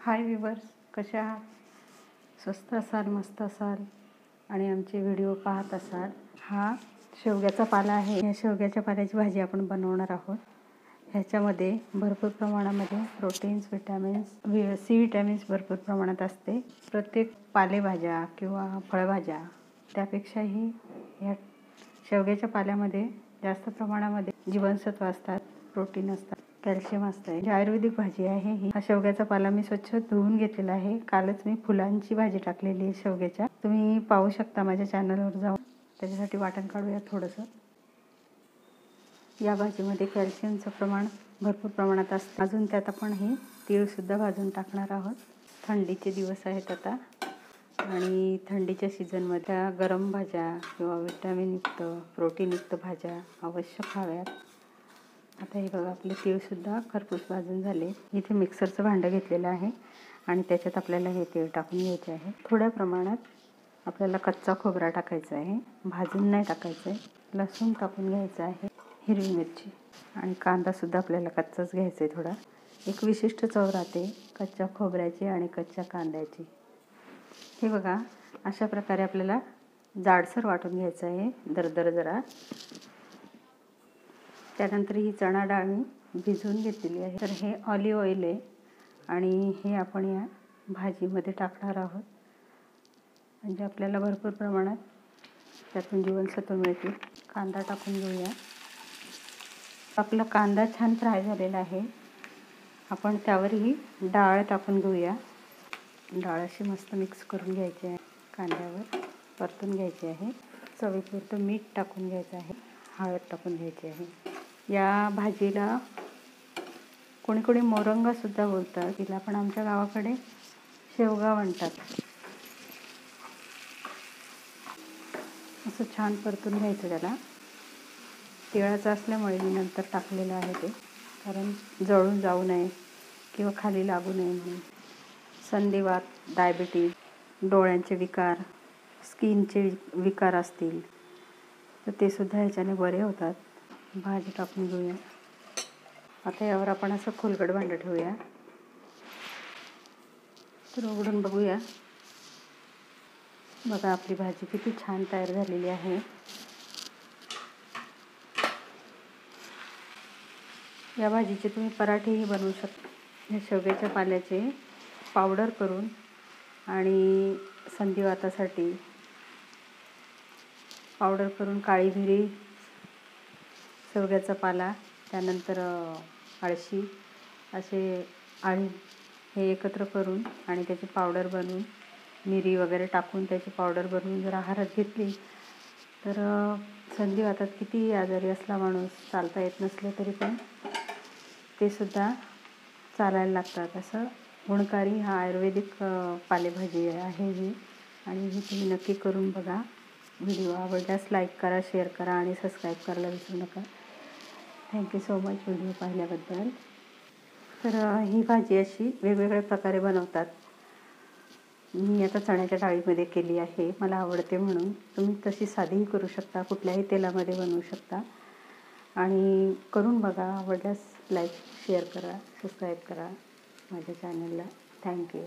हाय weavers कसे आहात? स्वस्त असाल मस्त असाल? आणि आमचे व्हिडिओ पाहत असाल? हा शेवग्याचा पाला आहे. या शेवग्याच्या पाल्याची भाजी आपण बनवणार आहोत. ह्याच्यामध्ये भरपूर प्रमाणामध्ये प्रोटीन्स विटॅमिन्स वि सी विटॅमिन्स भरपूर प्रमाणात असते. प्रत्येक पालेभाज्या किंवा फळभाज्या त्यापेक्षाही ह्या शेवग्याच्या पाल्यामध्ये जास्त प्रमाणामध्ये जीवनसत्व असतात प्रोटीन असतात. कॅल्शियम असतं जी आयुर्वेदिक भाजी आहे ही हा शेवग्याचा पाला मी स्वच्छ धुवून घेतलेला आहे. कालच मी फुलांची भाजी टाकलेली आहे शेवग्याच्या. तुम्ही पाहू शकता माझ्या चॅनलवर जाऊन. त्याच्यासाठी वाटण काढूया थोडंसं. या भाजीमध्ये कॅल्शियमचं प्रमाण भरपूर प्रमाणात असतं. अजून त्यात आपण हे तीळसुद्धा भाजून टाकणार आहोत. थंडीचे दिवस आहेत आता. आणि थंडीच्या सीझनमध्ये गरम भाज्या किंवा विटॅमिनयुक्त प्रोटीनयुक्त भाज्या अवश्य खाव्यात. आता हे बघा आपले तीळसुद्धा खरपूस भाजून झाले. इथे मिक्सरचं भांडं घेतलेलं आहे आणि त्याच्यात आपल्याला हे तीळ टाकून घ्यायचे आहे. थोड्या प्रमाणात आपल्याला कच्चा खोबरा टाकायचा आहे. भाजून नाही टाकायचं आहे लसूण टाकून घ्यायचं आहे हिरवी मिरची आणि कांदासुद्धा आपल्याला कच्चाच घ्यायचा आहे थोडा. एक विशिष्ट चव राहते कच्च्या खोबऱ्याची आणि कच्च्या कांद्याची. हे बघा अशा प्रकारे आपल्याला जाडसर वाटून घ्यायचं आहे. दरदर जरा. त्यानंतर ही चणा डाळ मी भिजवून घेतलेली आहे. तर हे ऑलिव्ह ऑइल आहे आणि हे आपण या भाजीमध्ये टाकणार आहोत. म्हणजे आपल्याला भरपूर प्रमाणात त्यातून जीवनसत्व मिळतील. कांदा टाकून घेऊया. आपला कांदा छान फ्राय झालेला आहे. आपण त्यावरही डाळ टाकून घेऊया. डाळ अशी मस्त मिक्स करून घ्यायची आहे. कांद्यावर परतून घ्यायची आहे. चवीपुरतं मीठ टाकून घ्यायचं आहे. हळद टाकून घ्यायची आहे. या भाजीला कोणी कोणी मोरंगासुद्धा बोलतात. तिला पण आमच्या गावाकडे शेवगा म्हणतात. असं छान परतून घ्यायचं त्याला. तिळाचं असल्यामुळे मी नंतर टाकलेलं आहे ते. कारण जळून जाऊ नये किंवा खाली लागू नये म्हणून. संधिवात डायबिटीज डोळ्यांचे विकार स्किनचे विकार असतील तर ते सुद्धा ह्याच्याने बरे होतात. भाजी कापून घेऊया. आता यावर आपण असं खोलगड भांडं ठेवूया. तर उघडून बघूया. बघा आपली भाजी किती छान तयार झालेली आहे. या भाजीचे तुम्ही पराठेही बनवू शकता. या शेवग्याच्या पाल्याचे पावडर करून आणि संधिवातासाठी पावडर करून काळी मिरी शेवग्याचा पाला त्यानंतर आळशी असे आळी हे एकत्र करून आणि त्याची पावडर बनवून मिरी वगैरे टाकून त्याची पावडर बनवून जर आहारात घेतली तर संधिवातात कितीही आजारी असला माणूस चालता येत नसलं तरी पण ते सुद्धा चालायला लागतात. असं गुणकारी हा आयुर्वेदिक पालेभाजी आहे ही आणि ही तुम्ही नक्की करून बघा. व्हिडिओ आवडल्यास लाईक करा शेअर करा आणि सबस्क्राईब करायला विसरू नका. थँक्यू सो मच व्हिडिओ पाहिल्याबद्दल. तर ही भाजी अशी वेगवेगळ्या प्रकारे बनवतात. मी आता चण्याच्या डाळीमध्ये केली आहे. मला आवडते म्हणून. तुम्ही तशी साधीही करू शकता. कुठल्याही तेलामध्ये बनवू शकता. आणि करून बघा. आवडल्यास लाईक शेअर करा सबस्क्राईब करा माझ्या चॅनलला थँक्यू